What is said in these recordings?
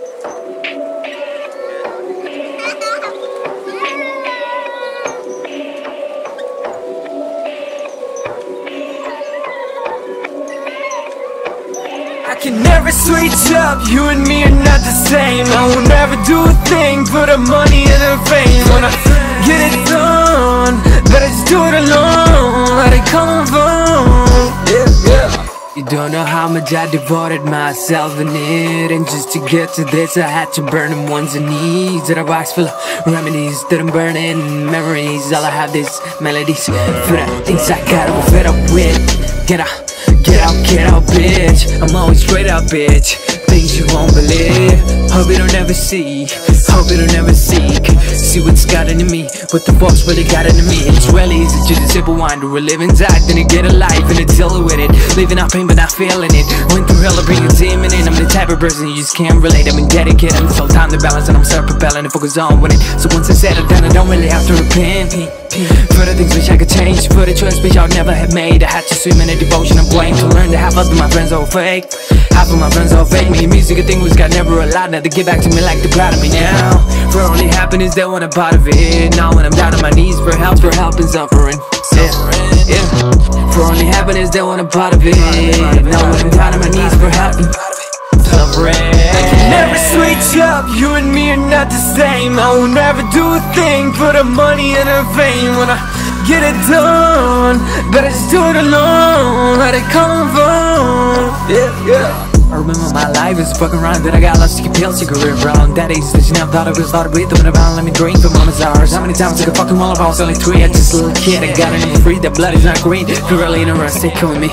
I can never switch up, you and me are not the same. I will never do a thing for the money and the fame When I get it done, better just do it alone. Let it come from, don't know how much I devoted myself in it. And just to get to this I had to burn them ones and needs In a box full of remedies that I'm burning Memories, all I have is melodies. For the things I gotta go fed up with. Get out Get out, get out, bitch. I'm always straight up, bitch. Things you won't believe. Hope you don't ever see. Hope you don't ever seek See what's got into me What the fuck's really got into me. It's really easy to just a simple one To relive inside Then to get a life and to deal with it. Living out pain but not feeling it. Went through hell to bring a demon in. I'm the type of person you just can't relate. I'm dedicated I'm so time to balance And I'm self-propelling. And focus on winning. So once I settle down I don't really have to repent For the things which I could change. For the choice which I would never have made. I had to swim in a devotion and blame To learn to have other my friends all fake. Half of my friends all fake. Me Music a thing which got never allowed. Now they give back to me like they're proud of me now. For only happiness they want a part of it. Now when I'm down on my knees for help For help and suffering. Yeah, yeah. For only happiness they want a part of it. Now when I'm down on my knees for help and suffering. Never switch up, you and me are not the same. I will never do a thing for the money and the fame When I get it done, better just do it alone. Let it come from, yeah, yeah. I remember my life is fucking around That I got lost to keep pills, cigarette brown That age that you never thought I was of with When about let me drink for mama's hours How many times I could fucking while I was only three. I just a little kid, I got it. In free That blood is not green, you're really interested, with me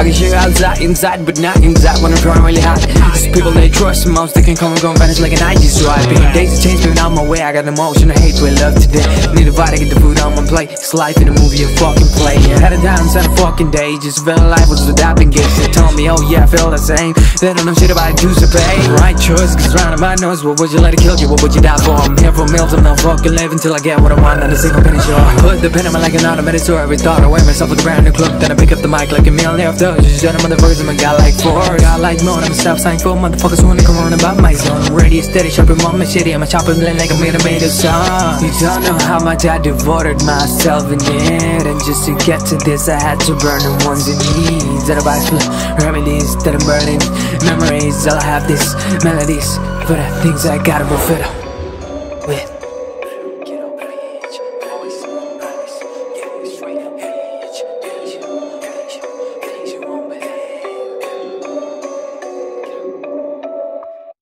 I can share outside, inside, but not inside. When I'm trying really hot These people they trust the most, they can come and go and vanish like an ice drive. Been days to change, but out my way, I got emotion, I hate with love today. Need a body, get the food on my plate. It's life in a movie, a fucking play. Had a time inside a fucking day, just felt life was without been gifts They told me, oh yeah, I feel the same. They don't know shit about dues to pay Right choice, cause round my nose, what would you let it kill you, what would you die for? I'm here for meals, I'm not fucking living till I get what I want, not a single penny short. Put the pen in my like an automatic sword, every thought I wear myself with a brand new cloak. Then I pick up the mic like a meal after, shut a motherfuckers, I'm a guy like four Got like more, I'm a stop sign for motherfuckers wanna come on about my zone. Ready, steady, sharp and my shitty, I'm a chopper blend like a made of song You don't know how much I devoted myself in it. And just to get to this I had to burn the ones in needs That are by remedies that I'm burning. Memories, all I have these melodies For the things I gotta fulfill